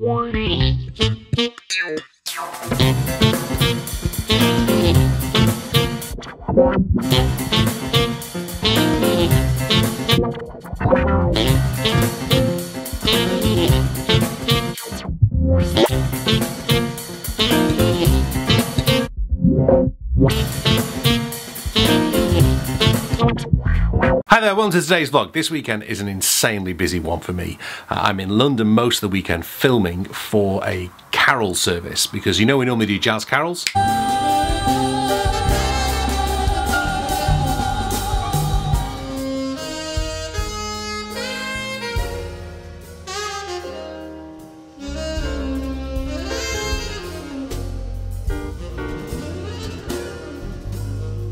Hi there, welcome to today's vlog. This weekend is an insanely busy one for me. Uh, I'm in London most of the weekend filming for a carol service because you know we normally do jazz carols.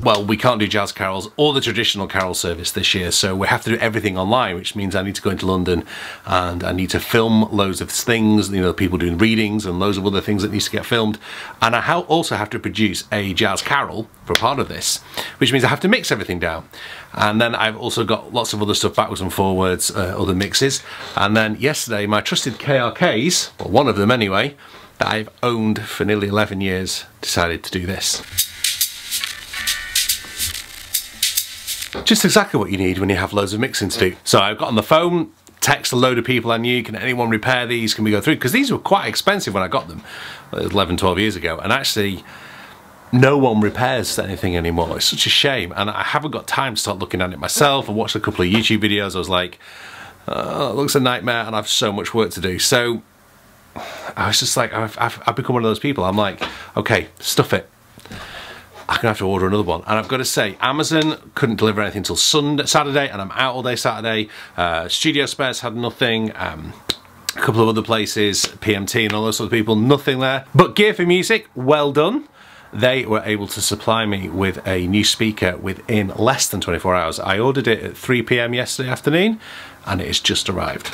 Well, we can't do jazz carols or the traditional carol service this year, so we have to do everything online, which means I need to go into London and I need to film loads of things, you know, people doing readings and loads of other things that needs to get filmed. And I also have to produce a jazz carol for part of this, which means I have to mix everything down. And then I've also got lots of other stuff backwards and forwards, uh, other mixes. And then yesterday, my trusted KRKs, well, one of them anyway, that I've owned for nearly 11 years, decided to do this. Just exactly what you need when you have loads of mixing to do. So I've got on the phone, text a load of people I knew, can anyone repair these, can we go through? Because these were quite expensive when I got them, uh, 11, 12 years ago, and actually no one repairs anything anymore. It's such a shame, and I haven't got time to start looking at it myself. I watched a couple of YouTube videos, I was like, oh, it looks a nightmare, and I've so much work to do. So I was just like, I've, I've, I've become one of those people. I'm like, okay, stuff it. Gonna have to order another one. And I've got to say, Amazon couldn't deliver anything until Sunday, Saturday, and I'm out all day Saturday. Uh, Studio Spares had nothing. Um, a couple of other places, PMT and all those sort of people, nothing there. But Gear4music, well done. They were able to supply me with a new speaker within less than 24 hours. I ordered it at 3 p.m. yesterday afternoon, and it has just arrived.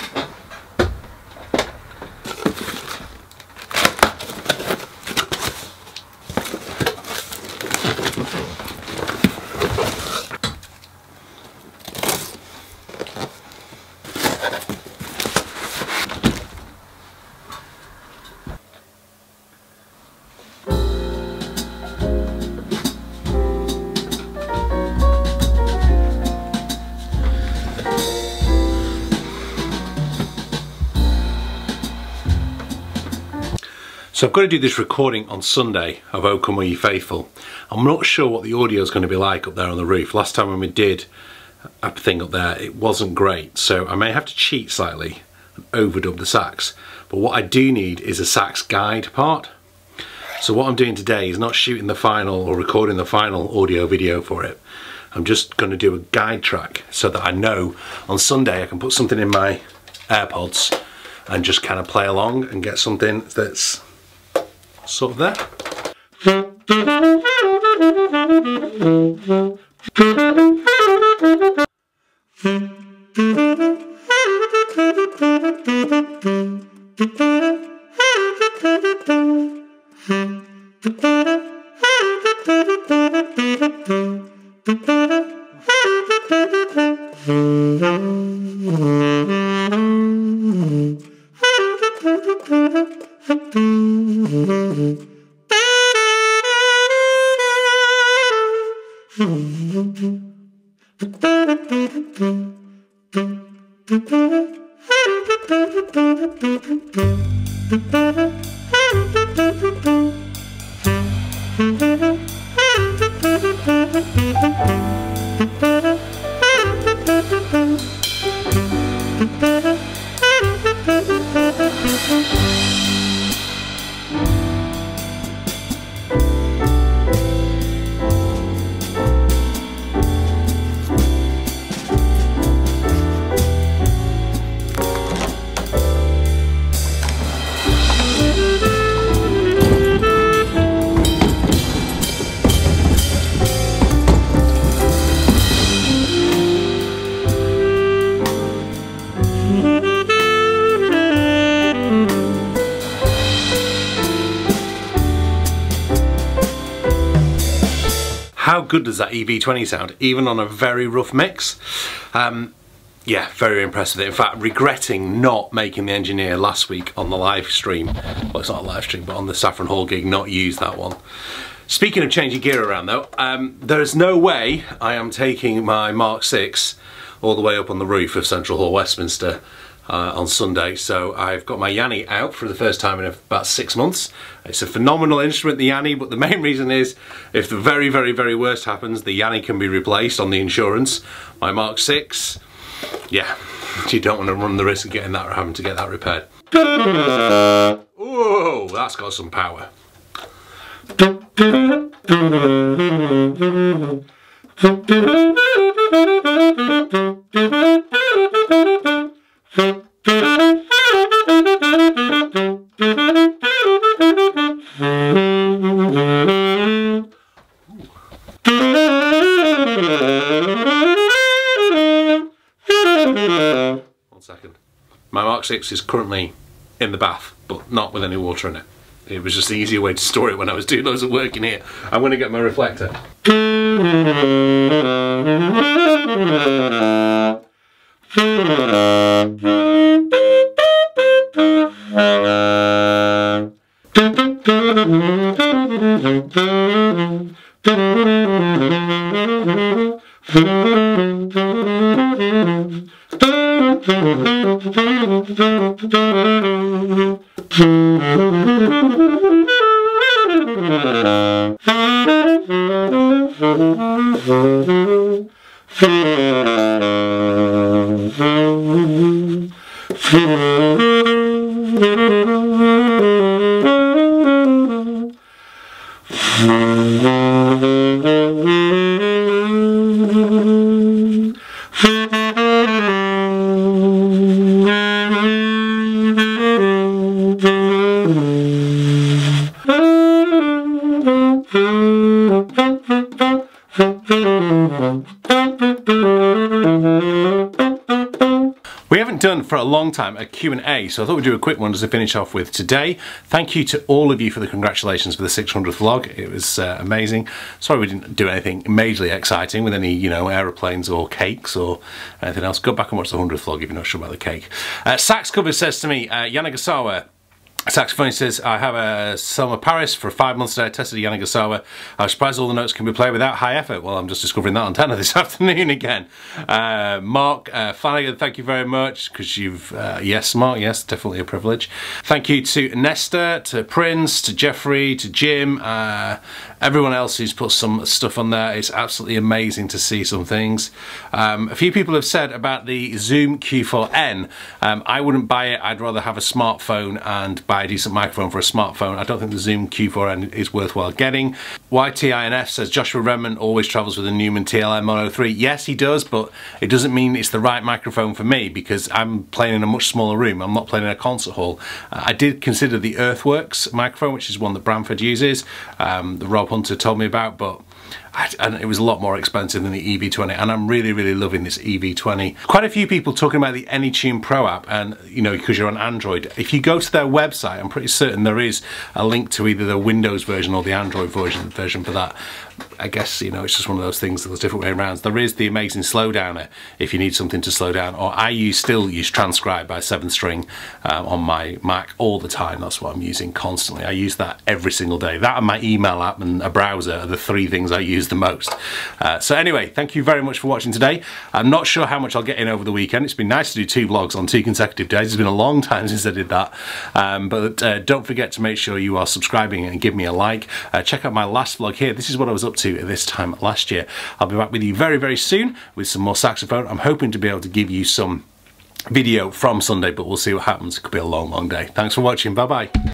So I've got to do this recording on Sunday of O Come Ye Faithful. I'm not sure what the audio is going to be like up there on the roof. Last time when we did a thing up there, it wasn't great. So I may have to cheat slightly and overdub the sax. But what I do need is a sax guide part. So what I'm doing today is not shooting the final or recording the final audio video for it. I'm just going to do a guide track so that I know on Sunday I can put something in my AirPods and just kind of play along and get something that's of there. Good does that EV20 sound, even on a very rough mix? Um, yeah, very impressed with it. In fact, regretting not making the engineer last week on the live stream. Well, it's not a live stream, but on the Saffron Hall gig, not use that one. Speaking of changing gear around though, um, there is no way I am taking my Mark 6 all the way up on the roof of Central Hall, Westminster uh, on Sunday. So I've got my Yanni out for the first time in about six months. It's a phenomenal instrument, the Yanni, but the main reason is if the very, very, very worst happens, the Yanni can be replaced on the insurance. My Mark 6, yeah, you don't want to run the risk of getting that or having to get that repaired. Whoa, that's got some power. Mark 6 is currently in the bath, but not with any water in it. It was just the easier way to store it when I was doing loads of work in here. I'm going to get my reflector. We haven't done for a long time a Q&A, so I thought we'd do a quick one just to finish off with today. Thank you to all of you for the congratulations for the 600th vlog. It was uh, amazing. Sorry we didn't do anything majorly exciting with any, you know, aeroplanes or cakes or anything else. Go back and watch the 100th vlog if you're not sure about the cake. Uh, Sax Cover says to me, uh, Yanagisawa, Saxophone says, I have a Selmer Paris for five months today. I tested a Yanagisawa. I was surprised all the notes can be played without high effort. Well, I'm just discovering that on tenor this afternoon again. Uh, Mark uh, Flanagan, thank you very much because you've, uh, yes, Mark, yes, definitely a privilege. Thank you to Nesta, to Prince, to Jeffrey, to Jim, uh, everyone else who's put some stuff on there. It's absolutely amazing to see some things. Um, a few people have said about the Zoom Q4N, um, I wouldn't buy it. I'd rather have a smartphone and buy a decent microphone for a smartphone. I don't think the Zoom Q4N is worthwhile getting. YTINF says Joshua Redman always travels with a Neumann TLM 103. Yes, he does, but it doesn't mean it's the right microphone for me because I'm playing in a much smaller room. I'm not playing in a concert hall. I did consider the Earthworks microphone, which is one that Branford uses, um, that Rob Hunter told me about, but and it was a lot more expensive than the EV20 and I'm really really loving this EV20. Quite a few people talking about the AnyTune Pro app and you know because you're on Android if you go to their website I'm pretty certain there is a link to either the Windows version or the Android version version for that I guess you know it's just one of those things that there's different way around. There is the amazing slowdowner if you need something to slow down or I use still use transcribe by Seventh String um, on my Mac all the time that's what I'm using constantly. I use that every single day. That and my email app and a browser are the three things I use the most. Uh, so anyway thank you very much for watching today. I'm not sure how much I'll get in over the weekend. It's been nice to do two vlogs on two consecutive days. It's been a long time since I did that um, but uh, don't forget to make sure you are subscribing and give me a like. Uh, check out my last vlog here. This is what I was up to at this time last year. I'll be back with you very, very soon with some more saxophone. I'm hoping to be able to give you some video from Sunday, but we'll see what happens. It could be a long, long day. Thanks for watching. Bye-bye.